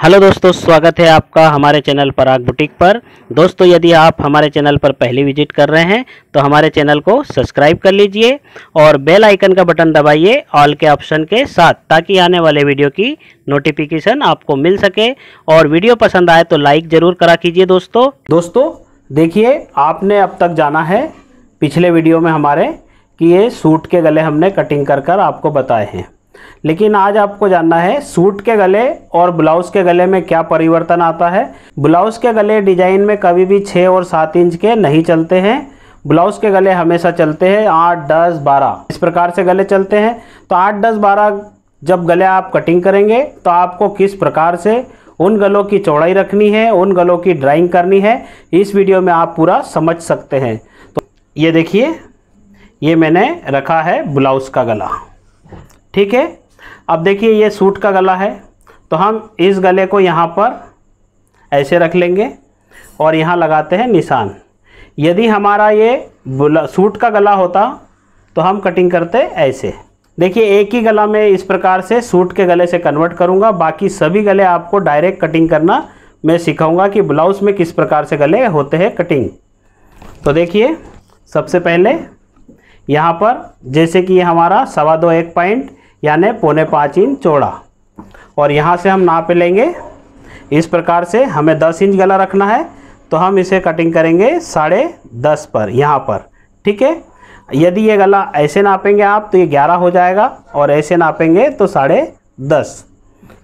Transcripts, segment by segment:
Hello दोस्तों, स्वागत है आपका हमारे चैनल पराग बुटीक पर। दोस्तों, यदि आप हमारे चैनल पर पहली विज़िट कर रहे हैं तो हमारे चैनल को सब्सक्राइब कर लीजिए और बेल आइकन का बटन दबाइए ऑल के ऑप्शन के साथ, ताकि आने वाले वीडियो की नोटिफिकेशन आपको मिल सके। और वीडियो पसंद आए तो लाइक ज़रूर करा कीजिए दोस्तों। दोस्तों, देखिए, आपने अब तक जाना है पिछले वीडियो में हमारे कि ये सूट के गले हमने कटिंग कर कर आपको बताए हैं। लेकिन आज आपको जानना है, सूट के गले और ब्लाउज के गले में क्या परिवर्तन आता है। ब्लाउज के गले डिज़ाइन में कभी भी छः और सात इंच के नहीं चलते हैं। ब्लाउज के गले हमेशा चलते हैं आठ, दस, बारह। इस प्रकार से गले चलते हैं। तो आठ, दस, बारह जब गले आप कटिंग करेंगे तो आपको किस प्रकार से उन गलों की चौड़ाई रखनी है, उन गलों की ड्राइंग करनी है, इस वीडियो में आप पूरा समझ सकते हैं। तो ये देखिए, ये मैंने रखा है ब्लाउज का गला। ठीक है? अब देखिए ये सूट का गला है तो हम इस गले को यहाँ पर ऐसे रख लेंगे और यहाँ लगाते हैं निशान। यदि हमारा ये सूट का गला होता तो हम कटिंग करते ऐसे। देखिए, एक ही गला में इस प्रकार से सूट के गले से कन्वर्ट करूँगा, बाकी सभी गले आपको डायरेक्ट कटिंग करना मैं सिखाऊँगा कि ब्लाउज़ में किस प्रकार से गले होते हैं कटिंग तो देखिए, सबसे पहले यहाँ पर, जैसे कि हमारा सवा दो एक पॉइंट यानी पौने पाँच इंच चौड़ा। और यहाँ से हम नाप लेंगे। इस प्रकार से हमें दस इंच गला रखना है तो हम इसे कटिंग करेंगे साढ़े दस पर, यहाँ पर, ठीक है? यदि ये गला ऐसे नापेंगे आप तो ये ग्यारह हो जाएगा, और ऐसे नापेंगे तो साढ़े दस।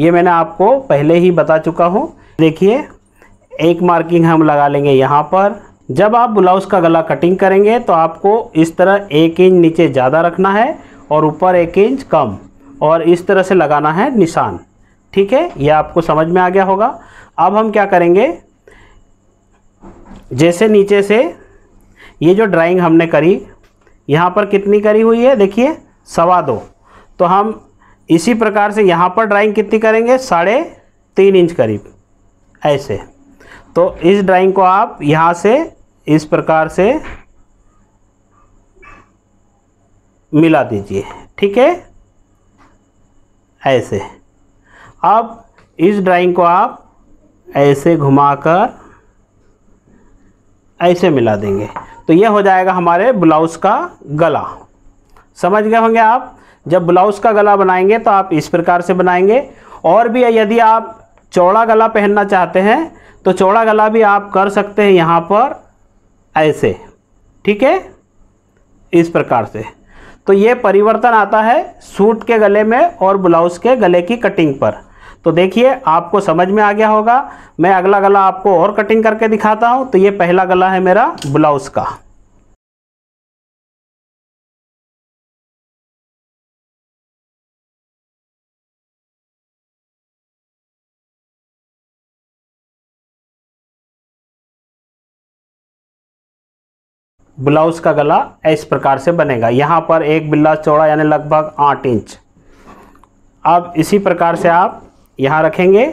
ये मैंने आपको पहले ही बता चुका हूँ। देखिए, एक मार्किंग हम लगा लेंगे यहाँ पर। जब आप ब्लाउज़ का गला कटिंग करेंगे तो आपको इस तरह एक इंच नीचे ज़्यादा रखना है और ऊपर एक इंच कम, और इस तरह से लगाना है निशान। ठीक है? यह आपको समझ में आ गया होगा। अब हम क्या करेंगे? जैसे नीचे से ये जो ड्राइंग हमने करी, यहाँ पर कितनी करी हुई है? देखिए, सवा दो। तो हम इसी प्रकार से यहाँ पर ड्राइंग कितनी करेंगे? साढ़े तीन इंच करीब। ऐसे। तो इस ड्राइंग को आप यहाँ से, इस प्रकार से मिला दीजिए, ठीक है? ऐसे। अब इस ड्राइंग को आप ऐसे घुमाकर ऐसे मिला देंगे। तो ये हो जाएगा हमारे ब्लाउज़ का गला। समझ गए होंगे आप? जब ब्लाउज़ का गला बनाएँगे तो आप इस प्रकार से बनाएँगे। और भी यदि आप चौड़ा गला पहनना चाहते हैं तो चौड़ा गला भी आप कर सकते हैं यहाँ पर ऐसे, ठीक है? इस प्रकार से। तो ये परिवर्तन आता है सूट के गले में और ब्लाउज़ के गले की कटिंग पर। तो देखिए, आपको समझ में आ गया होगा। मैं अगला गला आपको और कटिंग करके दिखाता हूँ। तो ये पहला गला है मेरा ब्लाउज़ का। ब्लाउज़ का गला इस प्रकार से बनेगा। यहाँ पर एक बिल्ला चौड़ा यानी लगभग आठ इंच। अब इसी प्रकार से आप यहाँ रखेंगे।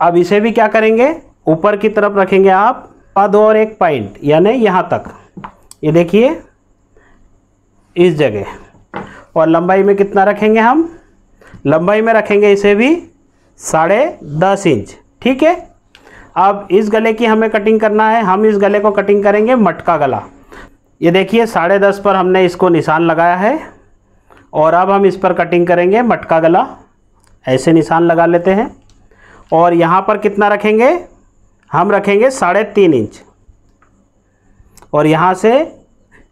अब इसे भी क्या करेंगे? ऊपर की तरफ़ रखेंगे आप पद और एक पॉइंट, यानी यहाँ तक। ये देखिए, इस जगह। और लंबाई में कितना रखेंगे हम? लंबाई में रखेंगे इसे भी साढ़े दस इंच। ठीक है? अब इस गले की हमें कटिंग करना है, हम इस गले को कटिंग करेंगे मटका गला। ये देखिए, साढ़े दस पर हमने इसको निशान लगाया है और अब हम इस पर कटिंग करेंगे मटका गला। ऐसे निशान लगा लेते हैं। और यहाँ पर कितना रखेंगे? हम रखेंगे साढ़े तीन इंच। और यहाँ से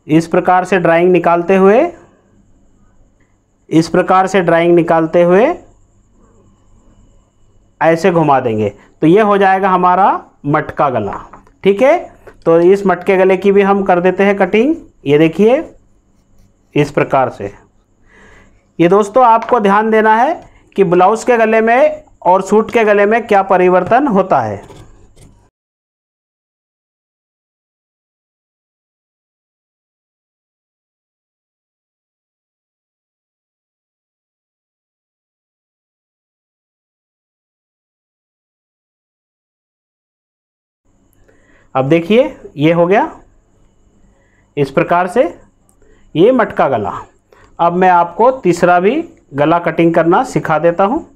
इस प्रकार से ड्राइंग निकालते हुए, इस प्रकार से ड्राइंग निकालते हुए ऐसे घुमा देंगे। तो ये हो जाएगा हमारा मटका गला। ठीक है? तो इस मटके गले की भी हम कर देते हैं कटिंग। ये देखिए, इस प्रकार से। ये दोस्तों, आपको ध्यान देना है कि ब्लाउज़ के गले में और सूट के गले में क्या परिवर्तन होता है। अब देखिए, ये हो गया इस प्रकार से ये मटका गला। अब मैं आपको तीसरा भी गला कटिंग करना सिखा देता हूँ।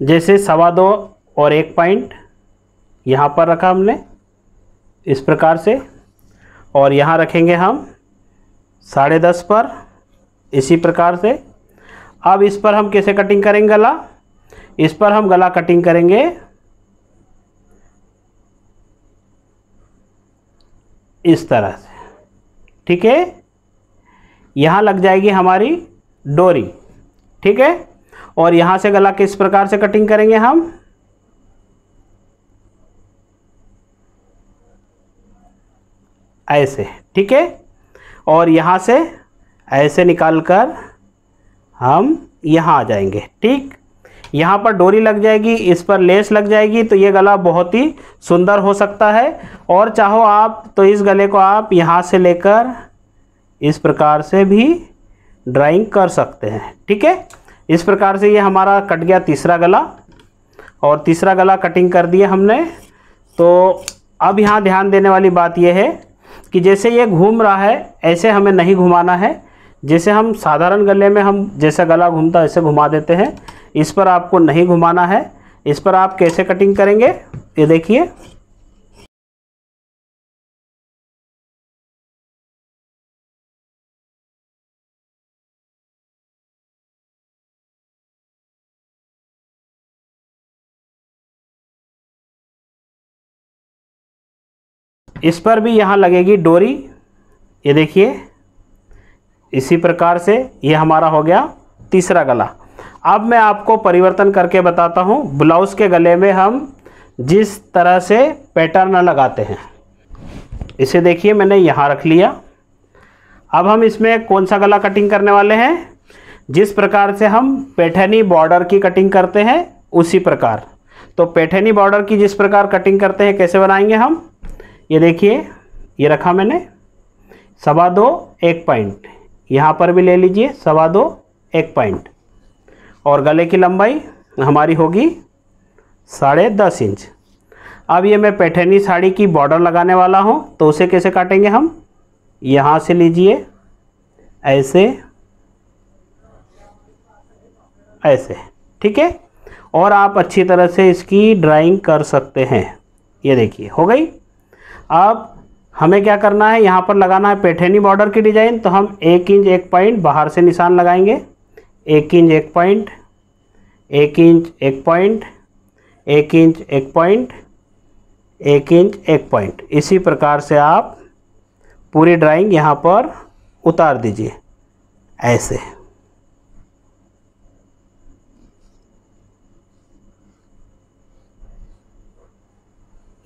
जैसे सवा दो और एक पॉइंट यहाँ पर रखा हमने इस प्रकार से। और यहाँ रखेंगे हम साढ़े दस पर इसी प्रकार से। अब इस पर हम कैसे कटिंग करेंगे गला? इस पर हम गला कटिंग करेंगे इस तरह से। ठीक है? यहाँ लग जाएगी हमारी डोरी। ठीक है? और यहाँ से गला किस प्रकार से कटिंग करेंगे हम? ऐसे। ठीक है? और यहाँ से ऐसे निकाल कर हम यहाँ आ जाएँगे। ठीक? यहाँ पर डोरी लग जाएगी, इस पर लेस लग जाएगी तो ये गला बहुत ही सुंदर हो सकता है। और चाहो आप तो इस गले को आप यहाँ से लेकर इस प्रकार से भी ड्राइंग कर सकते हैं, ठीक है? इस प्रकार से ये हमारा कट गया तीसरा गला, और तीसरा गला कटिंग कर दिया हमने। तो अब यहाँ ध्यान देने वाली बात यह है कि जैसे ये घूम रहा है, ऐसे हमें नहीं घुमाना है। जैसे हम साधारण गले में हम, जैसा गला घूमता है घुमा देते हैं। इस पर आपको नहीं घुमाना है। इस पर आप कैसे कटिंग करेंगे? ये देखिए। इस पर भी यहाँ लगेगी डोरी। ये देखिए। इसी प्रकार से ये हमारा हो गया तीसरा गला। अब मैं आपको परिवर्तन करके बताता हूँ। ब्लाउज़ के गले में हम जिस तरह से पैटर्न लगाते हैं। इसे देखिए, मैंने यहाँ रख लिया। अब हम इसमें कौन सा गला कटिंग करने वाले हैं? जिस प्रकार से हम पैठनी बॉर्डर की कटिंग करते हैं, उसी प्रकार। तो पैठनी बॉर्डर की जिस प्रकार कटिंग करते हैं, कैसे बनाएँगे हम? ये देखिए, ये रखा मैंने। सवा दो, एक पॉइंट यहाँ पर भी ले लीजिए, सवा दो, एक पॉइंट और गले की लंबाई हमारी होगी साढ़े दस इंच। अब ये मैं पैठनी साड़ी की बॉर्डर लगाने वाला हूँ तो उसे कैसे काटेंगे हम? यहाँ से लीजिए, ऐसे ऐसे, ठीक है? और आप अच्छी तरह से इसकी ड्राइंग कर सकते हैं। ये देखिए, हो गई? अब हमें क्या करना है? यहाँ पर लगाना है पैठनी बॉर्डर की डिज़ाइन तो हम एक इंच, एक पॉइंट बाहर से निशान लगाएँगे। एक इंच एक पॉइंट, एक इंच एक पॉइंट, एक इंच एक पॉइंट, एक इंच एक पॉइंट। इसी प्रकार से आप पूरी ड्राइंग यहाँ पर उतार दीजिए, ऐसे।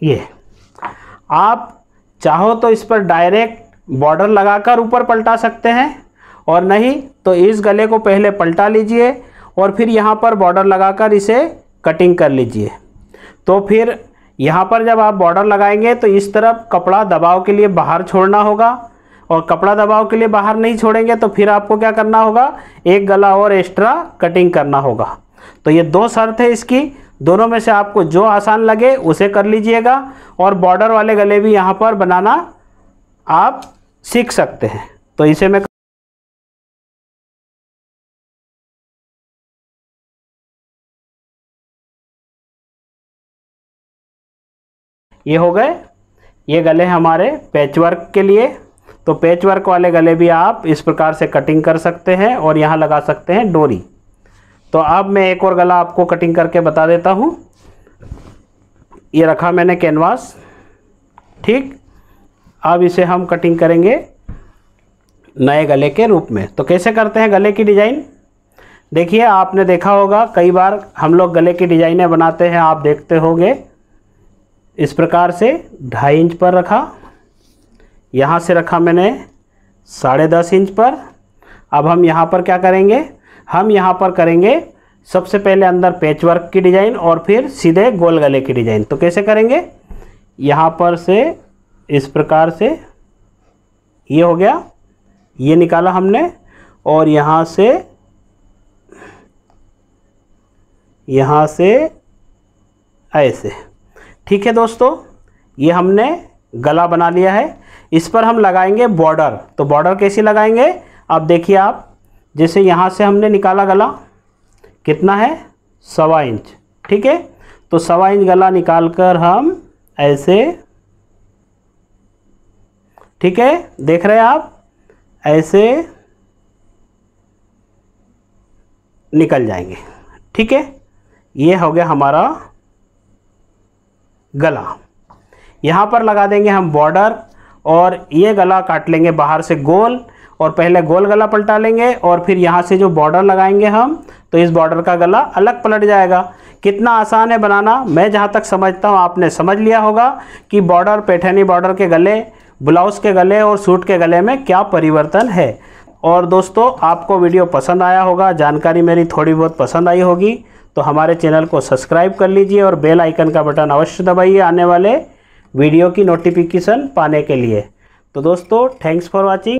ये। आप चाहो तो इस पर डायरेक्ट बॉर्डर लगाकर ऊपर पलटा सकते हैं। और नहीं तो इस गले को पहले पलटा लीजिए और फिर यहाँ पर बॉर्डर लगाकर इसे कटिंग कर लीजिए। तो फिर यहाँ पर जब आप बॉर्डर लगाएँगे तो इस तरफ़ कपड़ा दबाव के लिए बाहर छोड़ना होगा और कपड़ा दबाव के लिए बाहर नहीं छोड़ेंगे तो फिर आपको क्या करना होगा? एक गला और एक्स्ट्रा कटिंग करना होगा। तो ये दो शर्त है इसकी। दोनों में से आपको जो आसान लगे, उसे कर लीजिएगा और बॉर्डर वाले गले भी यहाँ पर बनाना आप सीख सकते हैं। तो इसे मैं ये हो गए। ये गले हमारे पैच वर्क के लिए। तो पैच वर्क वाले गले भी आप इस प्रकार से कटिंग कर सकते हैं और यहाँ लगा सकते हैं डोरी। तो अब मैं एक और गला आपको कटिंग करके बता देता हूँ। ये रखा मैंने कैनवास ठीक? अब इसे हम कटिंग करेंगे नए गले के रूप में। तो कैसे करते हैं गले की डिज़ाइन देखिए, आपने देखा होगा, कई बार हम लोग गले की डिज़ाइनें बनाते हैं, आप देखते होंगे। इस प्रकार से ढाई इंच पर रखा। यहाँ से रखा मैंने साढ़े दस इंच पर। अब हम यहाँ पर क्या करेंगे? हम यहाँ पर करेंगे सबसे पहले अंदर पैच वर्क की डिज़ाइन और फिर सीधे गोल गले की डिज़ाइन तो कैसे करेंगे? यहाँ पर से इस प्रकार से ये हो गया। ये निकाला हमने और यहाँ से यहाँ से ऐसे। ठीक है दोस्तों, ये हमने गला बना लिया है। इस पर हम लगाएँगे बॉर्डर तो बॉर्डर कैसी लगाएँगे? अब देखिए आप, जैसे यहाँ से हमने निकाला गला, कितना है? सवा इंच। ठीक है? तो सवा इंच गला निकाल कर हम ऐसे, ठीक है? देख रहे हैं आप, ऐसे निकल जाएँगे। ठीक है? ये हो गया हमारा गला। यहाँ पर लगा देंगे हम बॉर्डर और ये गला काट लेंगे बाहर से गोल और पहले गोल गला पलटा लेंगे और फिर यहाँ से जो बॉर्डर लगाएँगे हम तो इस बॉर्डर का गला अलग पलट जाएगा। कितना आसान है बनाना, मैं जहाँ तक समझता हूँ, आपने समझ लिया होगा कि बॉर्डर पैठनी बॉर्डर के गले ब्लाउज़ के गले और सूट के गले में क्या परिवर्तन है। और दोस्तों, आपको वीडियो पसंद आया होगा, जानकारी मेरी थोड़ी बहुत पसंद आई होगी। तो हमारे चैनल को सब्सक्राइब कर लीजिए और बेल आइकन का बटन अवश्य दबाइए आने वाले वीडियो की नोटिफिकेशन पाने के लिए। तो दोस्तों थैंक्स फॉर वॉचिंग